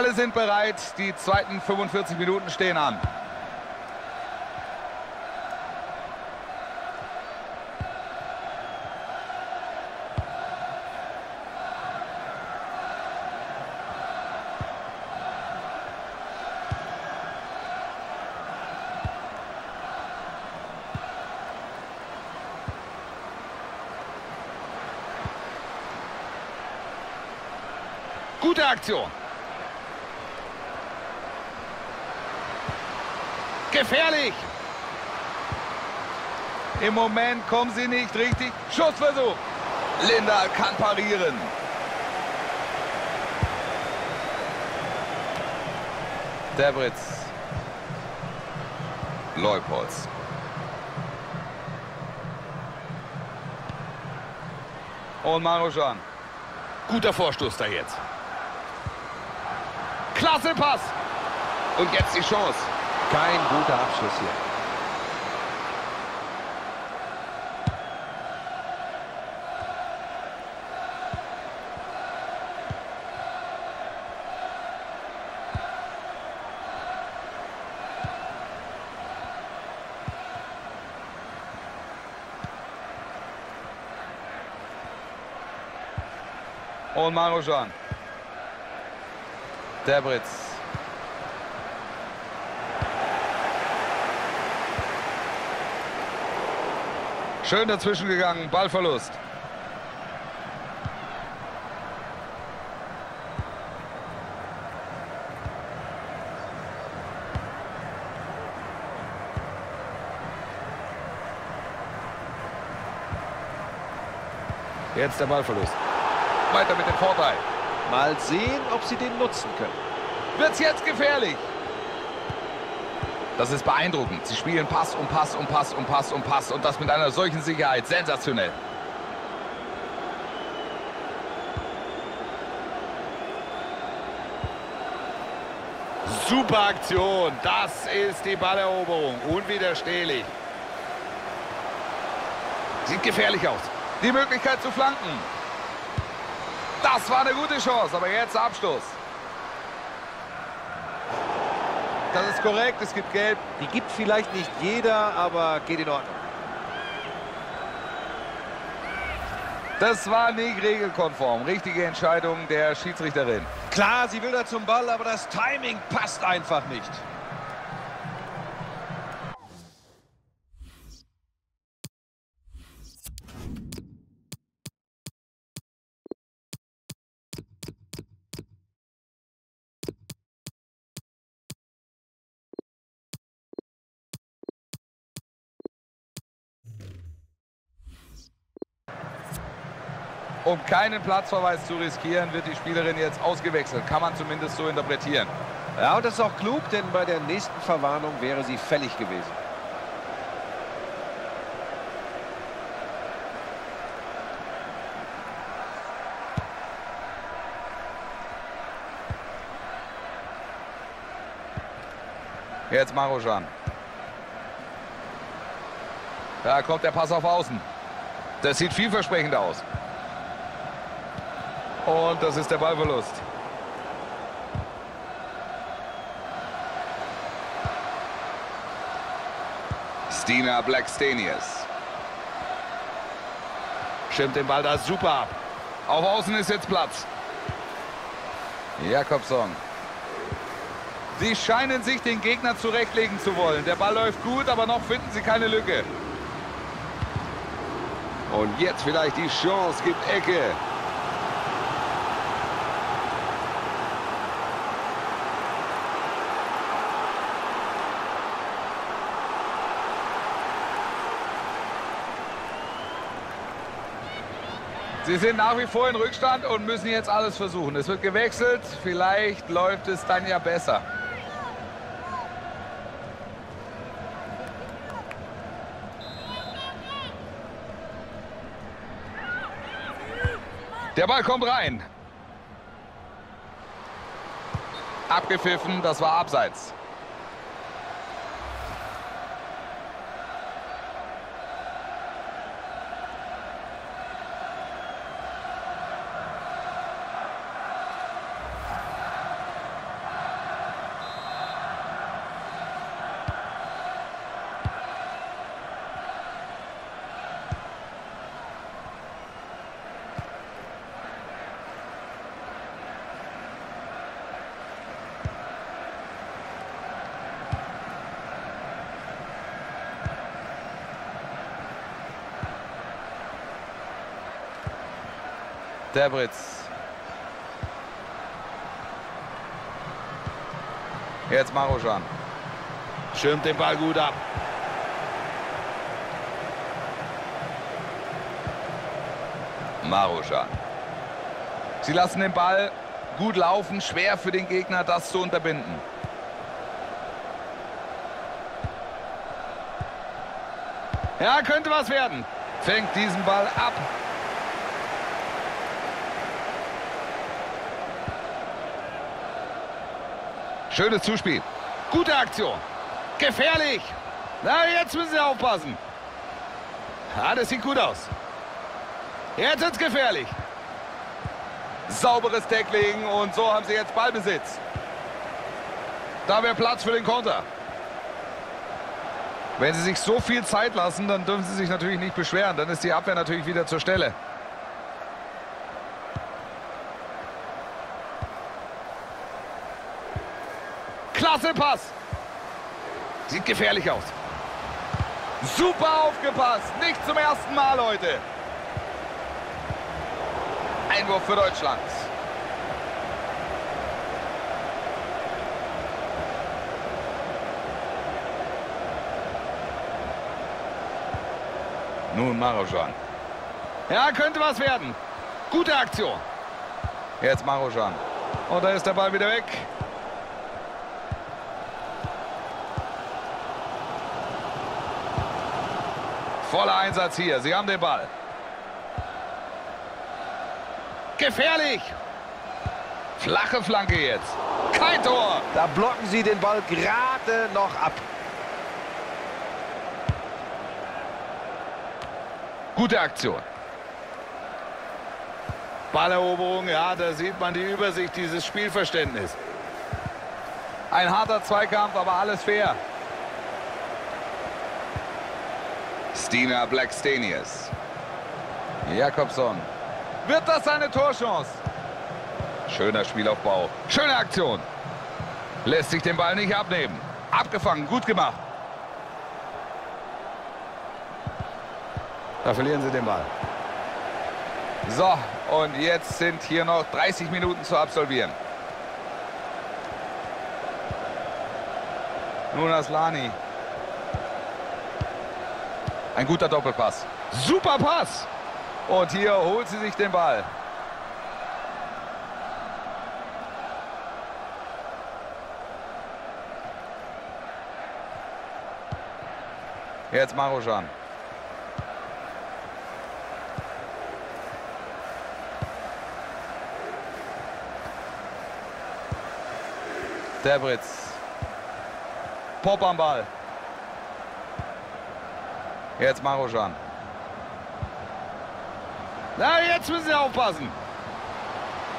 Alle sind bereit. Die zweiten 45 Minuten stehen an. Gute Aktion. Gefährlich. Im Moment kommen sie nicht richtig. Schussversuch. Linda kann parieren. Debritz. Leupolz. Und Maruschan. Guter Vorstoß da jetzt. Klasse Pass. Und jetzt die Chance. Kein guter Abschluss hier. Und Maruschan. Debritz. Schön dazwischen gegangen, Ballverlust. Jetzt der Ballverlust. Weiter mit dem Vorteil. Mal sehen, ob sie den nutzen können. Wird's jetzt gefährlich? Das ist beeindruckend. Sie spielen Pass um Pass um Pass um Pass um Pass und das mit einer solchen Sicherheit. Sensationell. Super Aktion. Das ist die Balleroberung. Unwiderstehlich. Sieht gefährlich aus. Die Möglichkeit zu flanken. Das war eine gute Chance, aber jetzt Abstoß. Das ist korrekt, es gibt Gelb. Die gibt vielleicht nicht jeder, aber geht in Ordnung. Das war nicht regelkonform. Richtige Entscheidung der Schiedsrichterin. Klar, sie will da zum Ball, aber das Timing passt einfach nicht. Um keinen Platzverweis zu riskieren, wird die Spielerin jetzt ausgewechselt. Kann man zumindest so interpretieren. Ja, und das ist auch klug, denn bei der nächsten Verwarnung wäre sie fällig gewesen. Jetzt Marojan. Da kommt der Pass auf Außen. Das sieht vielversprechend aus. Und das ist der Ballverlust. Stina Blackstenius. Schirmt den Ball da super ab. Auf Außen ist jetzt Platz. Jakobsson. Sie scheinen sich den Gegner zurechtlegen zu wollen. Der Ball läuft gut, aber noch finden sie keine Lücke. Und jetzt vielleicht die Chance, gibt Ecke. Sie sind nach wie vor in Rückstand und müssen jetzt alles versuchen. Es wird gewechselt, vielleicht läuft es dann ja besser. Der Ball kommt rein. Abgepfiffen, das war abseits. Debritz. Jetzt Marojan. Schirmt den Ball gut ab. Marojan. Sie lassen den Ball gut laufen. Schwer für den Gegner, das zu unterbinden. Ja, könnte was werden. Fängt diesen Ball ab. Schönes Zuspiel. Gute Aktion. Gefährlich. Na, jetzt müssen sie aufpassen. Ja, das sieht gut aus. Jetzt ist gefährlich. Sauberes Tackling und so haben sie jetzt Ballbesitz. Da wäre Platz für den Konter. Wenn sie sich so viel Zeit lassen, dann dürfen sie sich natürlich nicht beschweren. Dann ist die Abwehr natürlich wieder zur Stelle. Klasse Pass. Sieht gefährlich aus. Super aufgepasst. Nicht zum ersten Mal heute. Einwurf für Deutschland. Nun Marojan. Ja, könnte was werden. Gute Aktion. Jetzt Marojan. Und da ist der Ball wieder weg. Voller Einsatz hier. Sie haben den Ball. Gefährlich. Flache Flanke jetzt. Kein Tor. Da blocken sie den Ball gerade noch ab. Gute Aktion. Balleroberung, ja, da sieht man die Übersicht, dieses Spielverständnis. Ein harter Zweikampf, aber alles fair. Stina Blackstenius. Jakobsson. Wird das seine Torchance? Schöner Spielaufbau. Schöne Aktion. Lässt sich den Ball nicht abnehmen. Abgefangen, gut gemacht. Da verlieren sie den Ball. So, und jetzt sind hier noch 30 Minuten zu absolvieren. Nun Aslani. Ein guter Doppelpass. Super Pass. Und hier holt sie sich den Ball. Jetzt Marojan. Debritz. Pop am Ball. Jetzt Marojan. Na, jetzt müssen sie aufpassen.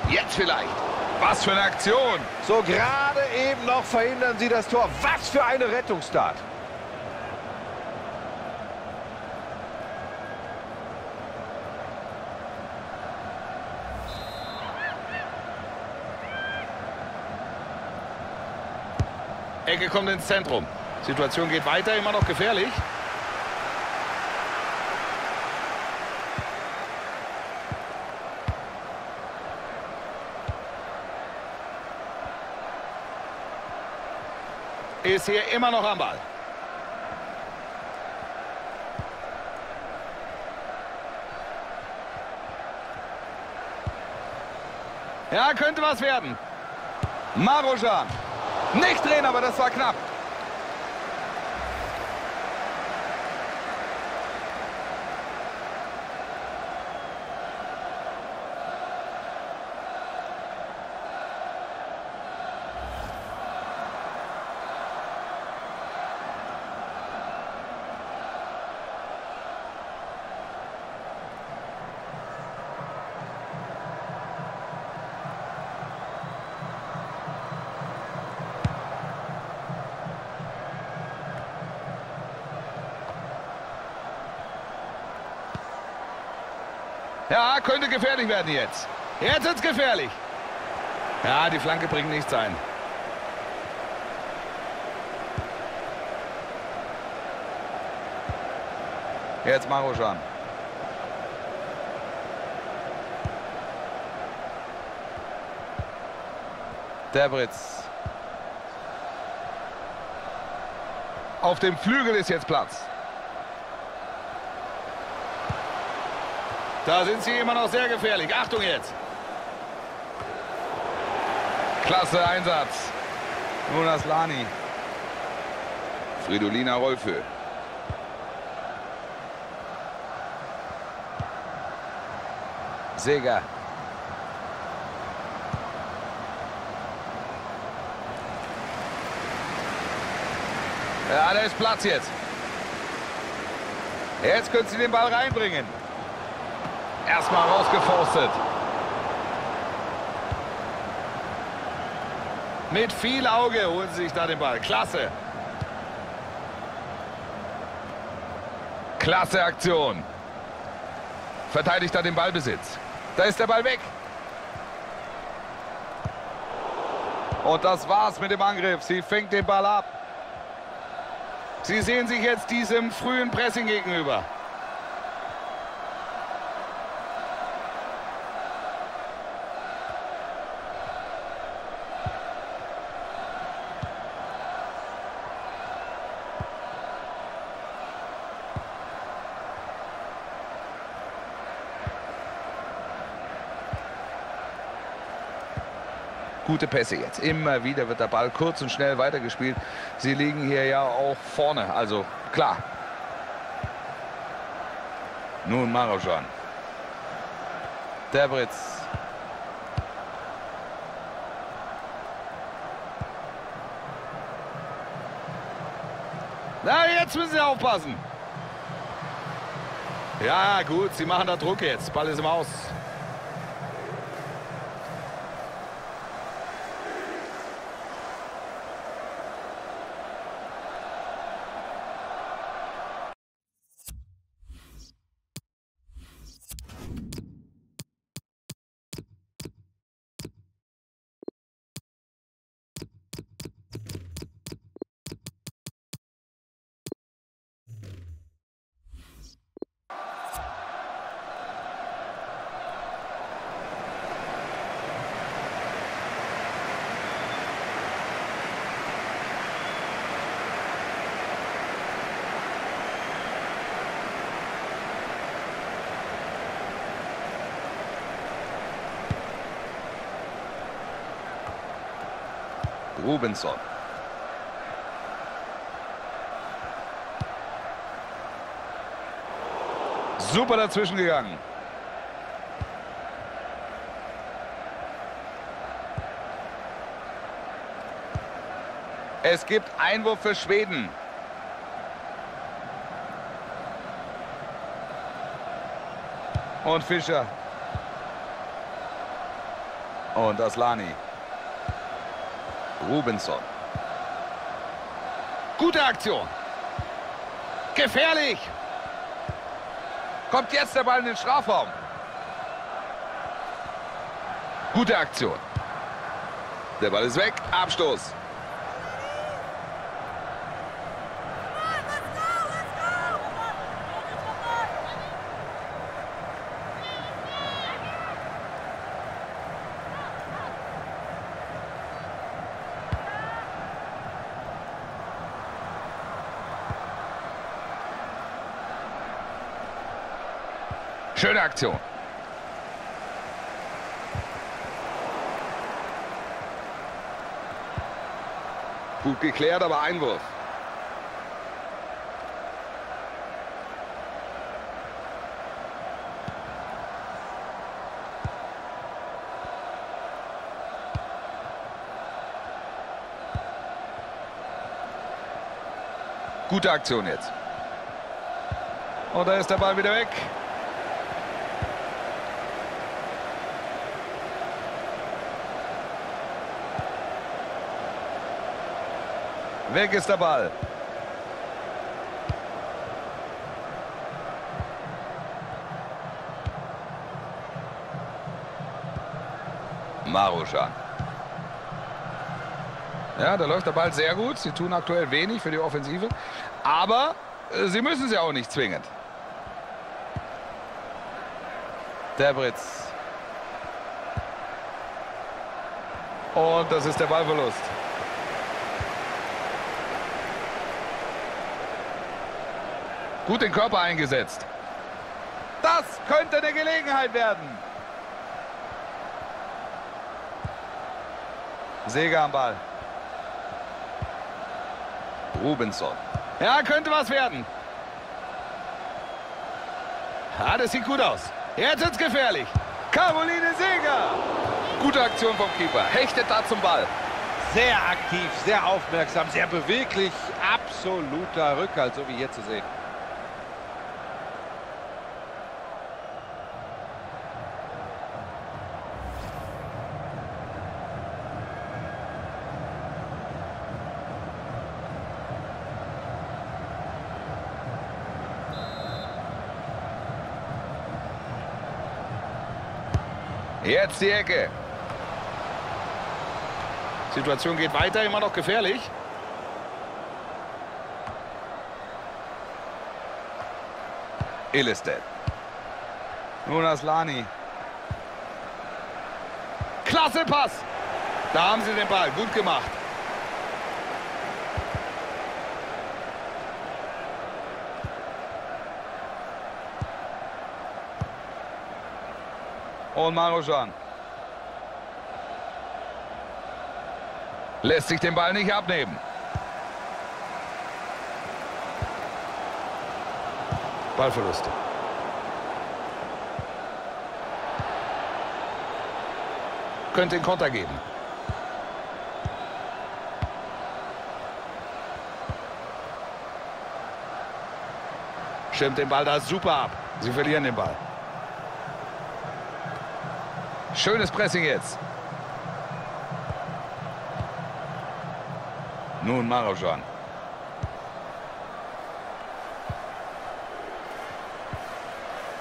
Jetzt vielleicht. Was für eine Aktion. So gerade eben noch verhindern sie das Tor. Was für eine Rettungstat. Ecke kommt ins Zentrum. Situation geht weiter, immer noch gefährlich. Ist hier immer noch am Ball. Ja, könnte was werden. Marojan. Nicht drehen, aber das war knapp. Ja, könnte gefährlich werden jetzt. Jetzt ist es gefährlich. Ja, die Flanke bringt nichts ein. Jetzt Maroschan. Debritz. Auf dem Flügel ist jetzt Platz. Da sind sie immer noch sehr gefährlich. Achtung jetzt. Klasse Einsatz. Nun Aslani. Fridolina Rolfö. Seger. Ja, da ist Platz jetzt. Jetzt können sie den Ball reinbringen. Erstmal rausgeforstet. Mit viel Auge holen sie sich da den Ball. Klasse. Klasse Aktion. Verteidigt da den Ballbesitz. Da ist der Ball weg. Und das war's mit dem Angriff. Sie fängt den Ball ab. Sie sehen sich jetzt diesem frühen Pressing gegenüber. Gute Pässe jetzt. Immer wieder wird der Ball kurz und schnell weitergespielt. Sie liegen hier ja auch vorne, also klar. Nun Marojan. Debritz. Na, jetzt müssen sie aufpassen. Ja, gut, sie machen da Druck jetzt. Ball ist im Aus. Rubenson. Super dazwischen gegangen. Es gibt Einwurf für Schweden. Und Fischer. Und Aslani. Rubenson. Gute Aktion. Gefährlich. Kommt jetzt der Ball in den Strafraum. Gute Aktion. Der Ball ist weg. Abstoß. Schöne Aktion. Gut geklärt, aber Einwurf. Gute Aktion jetzt. Und da ist der Ball wieder weg. Weg ist der Ball. Maruschan. Ja, da läuft der Ball sehr gut. Sie tun aktuell wenig für die Offensive. Aber äh, sie müssen sie auch nicht zwingend. Debritz. Und das ist der Ballverlust. Gut den Körper eingesetzt. Das könnte eine Gelegenheit werden. Seger am Ball. Rubenson. Ja, könnte was werden. Ja, das sieht gut aus. Jetzt wird's gefährlich. Caroline Seger. Gute Aktion vom Keeper. Hechtet da zum Ball. Sehr aktiv, sehr aufmerksam, sehr beweglich. Absoluter Rückhalt, so wie hier zu sehen. Jetzt die Ecke. Situation geht weiter, immer noch gefährlich. Illisted. Nun Aslani. Klasse Pass. Da haben sie den Ball. Gut gemacht. Und Marujan. Lässt sich den Ball nicht abnehmen. Ballverlust. Könnte den Konter geben. Stimmt den Ball da super ab. Sie verlieren den Ball. Schönes Pressing jetzt. Nun Marojan.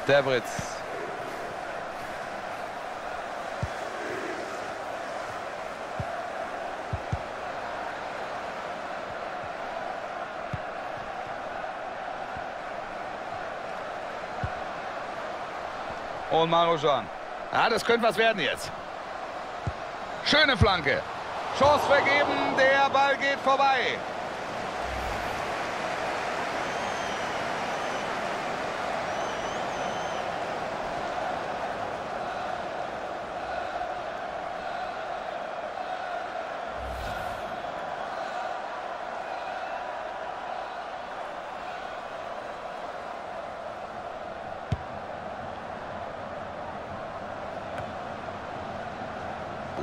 Devritz. Und Marojan. Ja, das könnte was werden jetzt. Schöne Flanke. Chance vergeben, der Ball geht vorbei.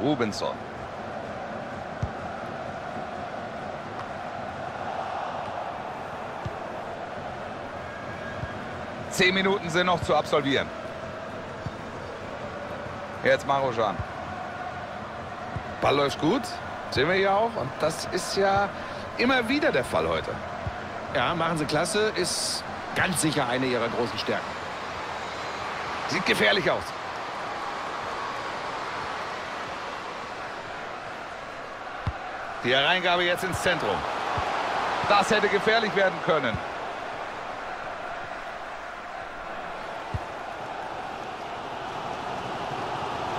Rubenson. Zehn Minuten sind noch zu absolvieren. Jetzt Marojan. Ball läuft gut, sehen wir hier auch. Und das ist ja immer wieder der Fall heute. Ja, machen sie klasse, ist ganz sicher eine ihrer großen Stärken. Sieht gefährlich aus. Die Hereingabe jetzt ins Zentrum. Das hätte gefährlich werden können.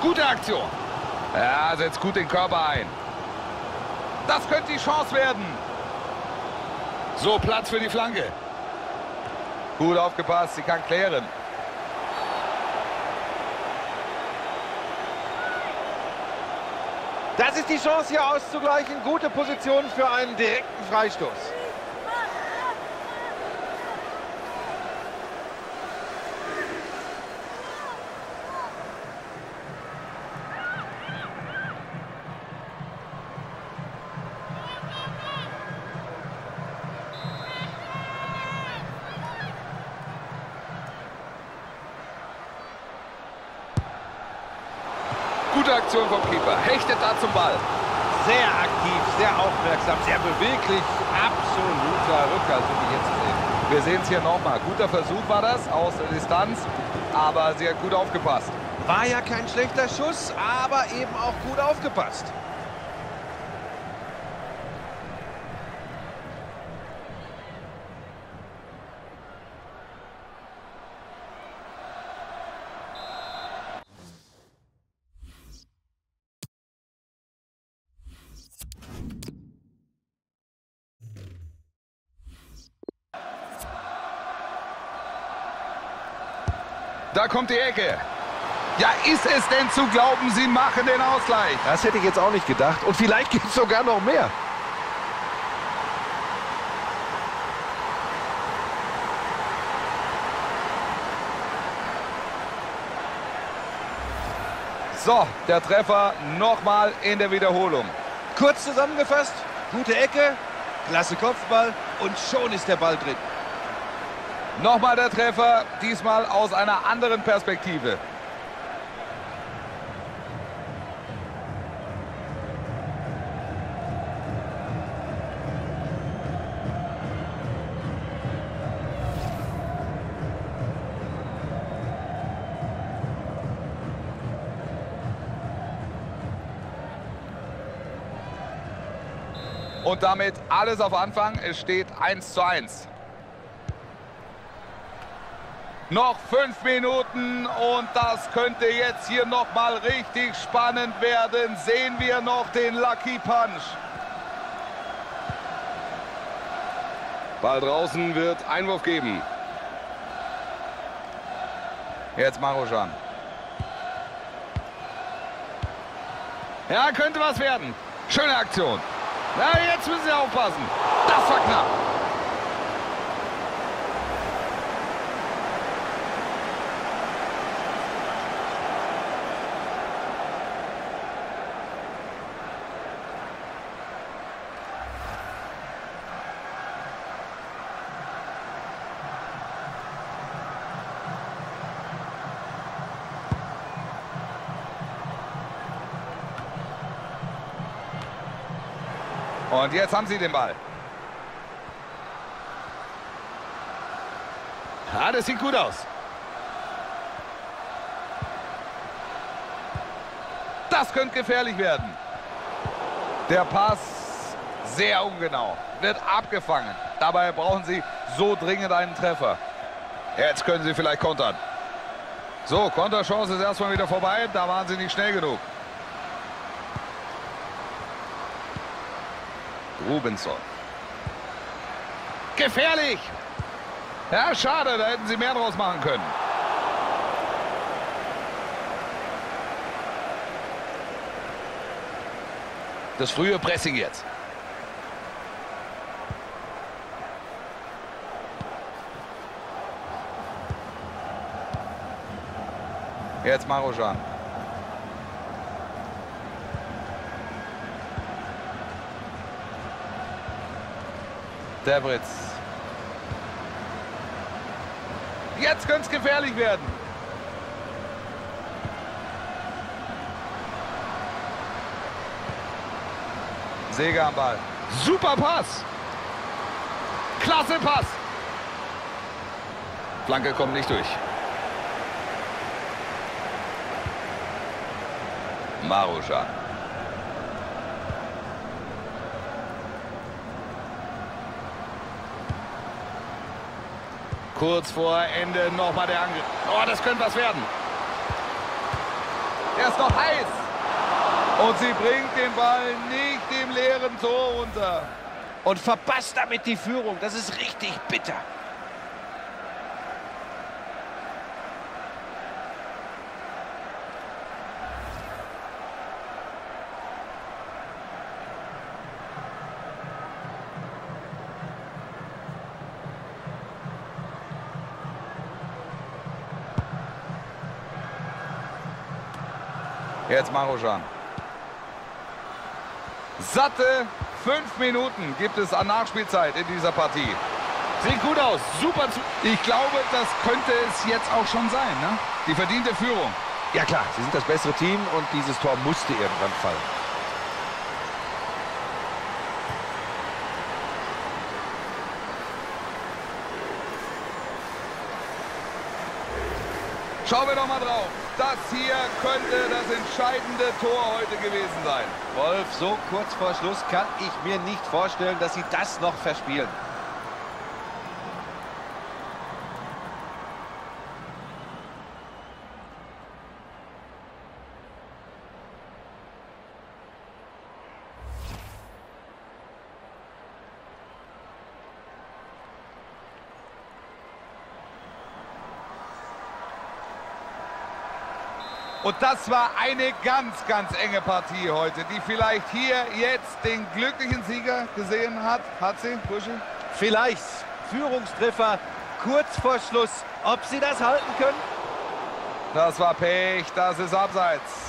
Gute Aktion. Ja, setzt gut den Körper ein. Das könnte die Chance werden. So, Platz für die Flanke. Gut aufgepasst, sie kann klären. Das ist die Chance hier auszugleichen. Gute Position für einen direkten Freistoß. Guter Versuch war das aus der Distanz, aber sie hat gut aufgepasst. War ja kein schlechter Schuss, aber eben auch gut aufgepasst. Da kommt die Ecke. Ja, ist es denn zu glauben, sie machen den Ausgleich? Das hätte ich jetzt auch nicht gedacht. Und vielleicht gibt es sogar noch mehr. So, der Treffer nochmal in der Wiederholung. Kurz zusammengefasst, gute Ecke, klasse Kopfball und schon ist der Ball drin. Nochmal der Treffer, diesmal aus einer anderen Perspektive. Und damit alles auf Anfang. Es steht 1 zu 1. Noch fünf Minuten und das könnte jetzt hier noch mal richtig spannend werden. Sehen wir noch den Lucky Punch. Ball draußen wird Einwurf geben. Jetzt Maruschan. Ja, könnte was werden. Schöne Aktion. Ja, jetzt müssen Sie aufpassen. Das war knapp. Und jetzt haben sie den Ball. Ja, das sieht gut aus. Das könnte gefährlich werden. Der Pass sehr ungenau. Wird abgefangen. Dabei brauchen sie so dringend einen Treffer. Jetzt können sie vielleicht kontern. So, Konterchance ist erstmal wieder vorbei. Da waren sie nicht schnell genug. Rubenson. Gefährlich! Ja, schade, da hätten sie mehr draus machen können. Das frühe Pressing jetzt. Jetzt Marojan. Devritz. Jetzt könnte es gefährlich werden. Seger am Ball. Super Pass. Klasse Pass. Flanke kommt nicht durch. Maruscha. Kurz vor Ende nochmal der Angriff. Oh, das könnte was werden. Er ist noch heiß. Und sie bringt den Ball nicht im leeren Tor runter. Und verpasst damit die Führung. Das ist richtig bitter. Jetzt Marojan. Satte fünf Minuten gibt es an Nachspielzeit in dieser Partie. Sieht gut aus, super. Zu ich glaube, das könnte es jetzt auch schon sein. Ne? Die verdiente Führung. Ja klar, sie sind das bessere Team und dieses Tor musste irgendwann fallen. Schauen wir doch mal drauf. Das hier könnte das entscheidende Tor heute gewesen sein. Wolf, so kurz vor Schluss kann ich mir nicht vorstellen, dass sie das noch verspielen. Das war eine ganz, ganz enge Partie heute, die vielleicht hier jetzt den glücklichen Sieger gesehen hat. Hat sie, Buschi? Vielleicht Führungstreffer kurz vor Schluss. Ob sie das halten können? Das war Pech, das ist Abseits.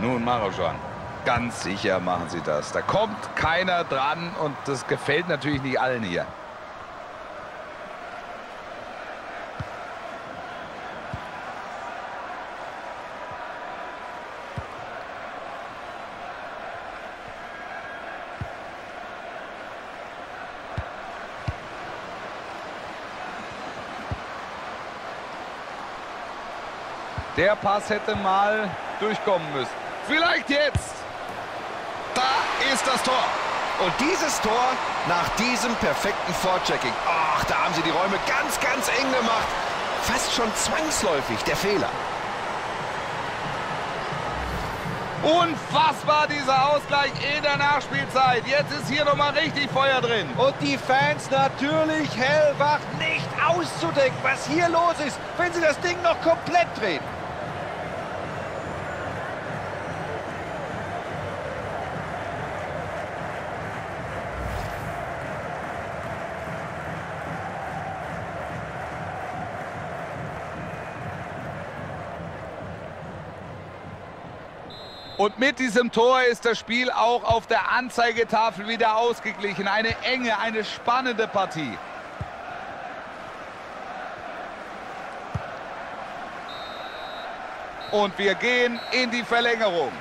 Nun, Marojan. Ganz sicher machen sie das. Da kommt keiner dran und das gefällt natürlich nicht allen hier. Der Pass hätte mal durchkommen müssen. Vielleicht jetzt. Da ist das Tor. Und dieses Tor nach diesem perfekten Vorchecking. Ach, da haben sie die Räume ganz, ganz eng gemacht. Fast schon zwangsläufig der Fehler. Unfassbar dieser Ausgleich in der Nachspielzeit. Jetzt ist hier nochmal richtig Feuer drin. Und die Fans natürlich hellwach, nicht auszudenken, was hier los ist, wenn sie das Ding noch komplett drehen. Und mit diesem Tor ist das Spiel auch auf der Anzeigetafel wieder ausgeglichen. Eine enge, eine spannende Partie. Und wir gehen in die Verlängerung.